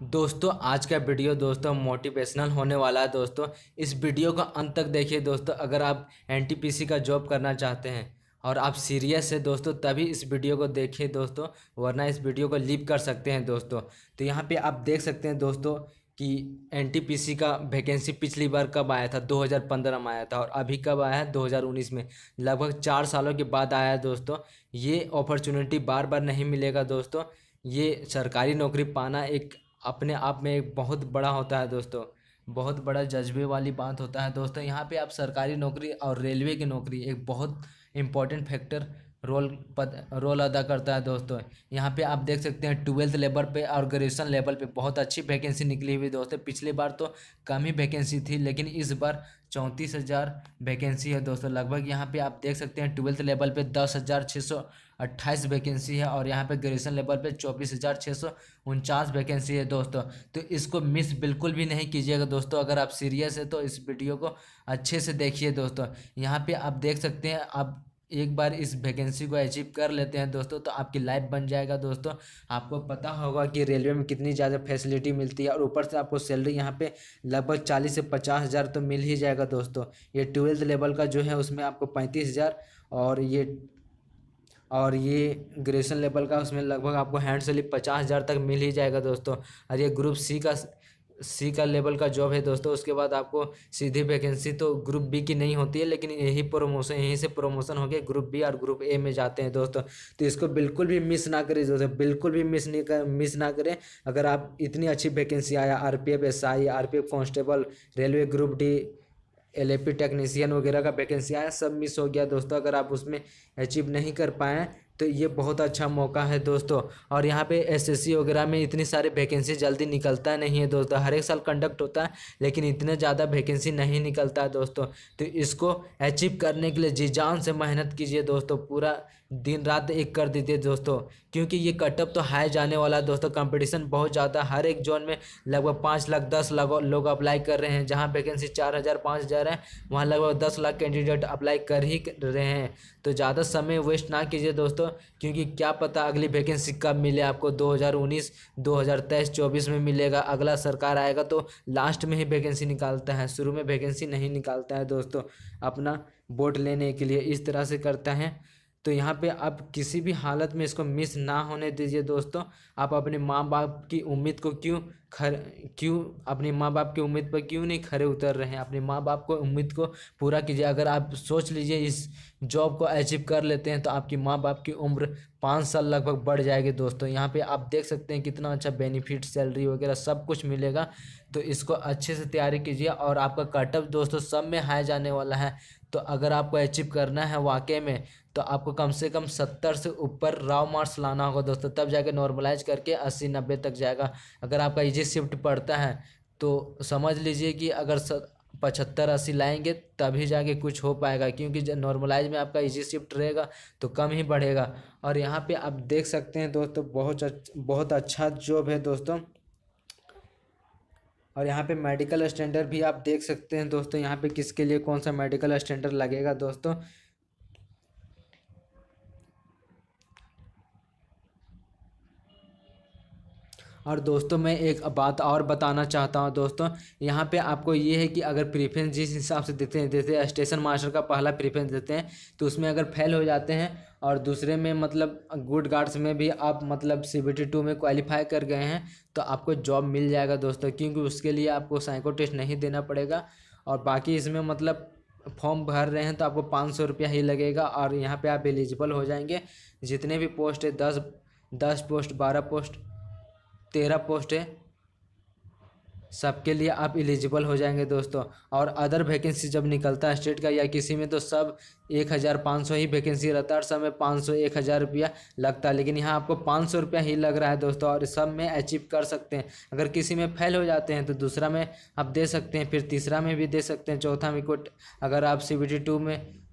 दोस्तों, आज का वीडियो दोस्तों मोटिवेशनल होने वाला है दोस्तों। इस वीडियो को अंत तक देखिए दोस्तों, अगर आप एनटीपीसी का जॉब करना चाहते हैं और आप सीरियस है दोस्तों, तभी इस वीडियो को देखिए दोस्तों, वरना इस वीडियो को लीव कर सकते हैं दोस्तों। तो यहाँ पे आप देख सकते हैं दोस्तों कि एनटीपीसी का वैकेंसी पिछली बार कब आया था? 2015 में आया था और अभी कब आया है? 2019 में। लगभग चार सालों के बाद आया है दोस्तों। ये अपॉर्चुनिटी बार बार नहीं मिलेगा दोस्तों। ये सरकारी नौकरी पाना एक अपने आप में एक बहुत बड़ा होता है दोस्तों। बहुत बड़ा जज्बे वाली बात होता है दोस्तों। यहाँ पे आप सरकारी नौकरी और रेलवे की नौकरी एक बहुत इम्पोर्टेंट फैक्टर रोल पद, रोल अदा करता है दोस्तों। यहाँ पे आप देख सकते हैं ट्वेल्थ लेवल पे और ग्रेजुएशन लेवल पे बहुत अच्छी वैकेंसी निकली हुई दोस्तों। पिछली बार तो कम ही वैकेंसी थी, लेकिन इस बार चौंतीस हज़ार वैकेंसी है दोस्तों। लगभग यहाँ पे आप देख सकते हैं ट्वेल्थ लेवल पे दस हज़ार छः सौ अट्ठाईस वैकेंसी है और यहाँ पे ग्रेजुएशन लेवल पे चौबीस हज़ार छः सौ उनचास वैकेंसी है दोस्तों। तो इसको मिस बिल्कुल भी नहीं कीजिएगा दोस्तों, अगर आप सीरियस है तो इस वीडियो को अच्छे से देखिए दोस्तों। यहाँ पे आप देख सकते हैं, आप एक बार इस वैकेंसी को अचीव कर लेते हैं दोस्तों तो आपकी लाइफ बन जाएगा दोस्तों। आपको पता होगा कि रेलवे में कितनी ज़्यादा फैसिलिटी मिलती है और ऊपर से आपको सैलरी यहाँ पे लगभग चालीस से पचास हज़ार तो मिल ही जाएगा दोस्तों। ये ट्वेल्थ लेवल का जो है उसमें आपको पैंतीस हज़ार और ये और ये ग्रेजुएशन लेवल का उसमें लगभग आपको हैंड स्लिप पचास हज़ार तक मिल ही जाएगा दोस्तों। और ये ग्रुप सी का सी का लेवल का जॉब है दोस्तों, उसके बाद आपको सीधी वैकेंसी तो ग्रुप बी की नहीं होती है, लेकिन यही प्रमोशन यहीं से प्रमोशन होकर ग्रुप बी और ग्रुप ए में जाते हैं दोस्तों। तो इसको बिल्कुल भी मिस ना करें दोस्तों, बिल्कुल भी मिस नहीं कर मिस ना करें। अगर आप इतनी अच्छी वैकेंसी आया R P F S I R P F constable railway group D L A P technician वगैरह का वैकेंसी आया, सब मिस हो गया दोस्तों। अगर आप उसमें अचीव नहीं कर पाएँ तो ये बहुत अच्छा मौका है दोस्तों। और यहाँ पे एसएससी वगैरह में इतनी सारी वैकेंसी जल्दी निकलता नहीं है दोस्तों। हर एक साल कंडक्ट होता है, लेकिन इतने ज़्यादा वैकेंसी नहीं निकलता है दोस्तों। तो इसको अचीव करने के लिए जी जान से मेहनत कीजिए दोस्तों। पूरा दिन रात एक कर दीजिए दोस्तों। क्योंकि ये कटअप तो हाई जाने वाला है दोस्तों। कंपटीशन बहुत ज़्यादा, हर एक जोन में लगभग पाँच लाख, दस लाख लोग अप्लाई कर रहे हैं। जहाँ वैकेंसी चार हज़ार, पाँच हज़ार है, वहाँ लगभग दस लाख कैंडिडेट अप्लाई कर ही रहे हैं। तो ज़्यादा समय वेस्ट ना कीजिए दोस्तों, क्योंकि क्या पता अगली वैकेंसी कब मिले आपको? 2019 2023 24 में मिलेगा, अगला सरकार आएगा तो लास्ट में ही वैकेंसी निकालता है, शुरू में वैकेंसी नहीं निकालता है दोस्तों, अपना वोट लेने के लिए इस तरह से करता है। तो यहाँ पे आप किसी भी हालत में इसको मिस ना होने दीजिए दोस्तों। आप अपने माँ बाप की उम्मीद को क्यों खर, क्यों अपने माँ बाप की उम्मीद पर क्यों नहीं खड़े उतर रहे हैं? अपने माँ बाप को उम्मीद को पूरा कीजिए। अगर आप सोच लीजिए इस जॉब को अचीव कर लेते हैं तो आपकी माँ बाप की उम्र पाँच साल लगभग बढ़ जाएगी दोस्तों। यहाँ पे आप देख सकते हैं कितना अच्छा बेनिफिट सैलरी वगैरह सब कुछ मिलेगा। तो इसको अच्छे से तैयारी कीजिए और आपका कटअप दोस्तों सब में हाई जाने वाला है। तो अगर आपको अचीव करना है वाकई में तो आपको कम से कम सत्तर से ऊपर राव मार्क्स लाना होगा दोस्तों तब जाके नॉर्मलाइज करके अस्सी नब्बे तक जाएगा। अगर आपका इजी शिफ्ट पड़ता है तो समझ लीजिए कि अगर स पचहत्तर अस्सी लाएँगे तभी जाके कुछ हो पाएगा क्योंकि नॉर्मलाइज में आपका इजी शिफ्ट रहेगा तो कम ही बढ़ेगा। और यहाँ पे आप देख सकते हैं दोस्तों बहुत अच्छा, बहुत अच्छा जॉब है दोस्तों। और यहाँ पे मेडिकल स्टैंडर्ड भी आप देख सकते हैं दोस्तों यहाँ पे किसके लिए कौन सा मेडिकल स्टैंडर्ड लगेगा दोस्तों? और दोस्तों, मैं एक बात और बताना चाहता हूँ दोस्तों। यहाँ पे आपको ये है कि अगर प्रीफरेंस जिस हिसाब से देते हैं, जैसे स्टेशन मास्टर का पहला प्रीफरेंस देते हैं तो उसमें अगर फेल हो जाते हैं और दूसरे में मतलब गुड गार्ड्स में भी आप मतलब सी बी टी टू में क्वालिफाई कर गए हैं तो आपको जॉब मिल जाएगा दोस्तों, क्योंकि उसके लिए आपको साइको टेस्ट नहीं देना पड़ेगा। और बाकी इसमें मतलब फॉर्म भर रहे हैं तो आपको पाँच सौ रुपया ही लगेगा और यहाँ पे आप एलिजिबल हो जाएँगे। जितने भी पोस्ट है, दस दस पोस्ट बारह पोस्ट तेरह पोस्ट है। सबके लिए आप एलिजिबल हो जाएँगे दोस्तों। और अदर वैकेंसी जब निकलता है स्टेट का या किसी में तो सब एक हज़ार पाँच सौ ही वैकेंसी रहता है और सब में पाँच सौ, एक हज़ार रुपया लगता है। लेकिन यहाँ आपको पाँच सौ रुपया ही लग रहा है दोस्तों और सब में अचीव कर सकते हैं। अगर किसी में फेल हो जाते हैं तो दूसरा में आप दे सकते हैं, फिर तीसरा में भी दे सकते हैं, चौथा में कोट अगर आप सी बी में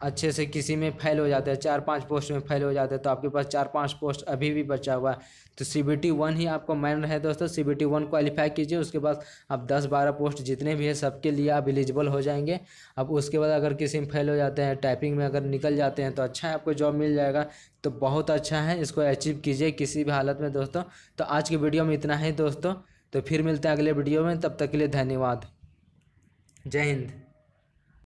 अच्छे से किसी में फैल हो जाते हैं, चार पाँच पोस्ट में फेल हो जाते हैं तो आपके पास चार पाँच पोस्ट अभी भी बचा हुआ है। तो सी बी टी वन ही आपको मैन है दोस्तों। C B T one qualify कीजिए, उसके बाद आप दस बारह पोस्ट जितने भी हैं, सबके लिए आप एलिजिबल हो जाएँगे। अब उसके बाद अगर किसी में फेल हो जाते हैं टाइपिंग में अगर निकल जाते हैं तो अच्छा है, आपको जॉब मिल जाएगा। तो बहुत अच्छा है, इसको अचीव कीजिए किसी भी हालत में दोस्तों। तो आज की वीडियो में इतना ही दोस्तों। तो फिर मिलते हैं अगले वीडियो में, तब तक के लिए धन्यवाद। जय हिंद।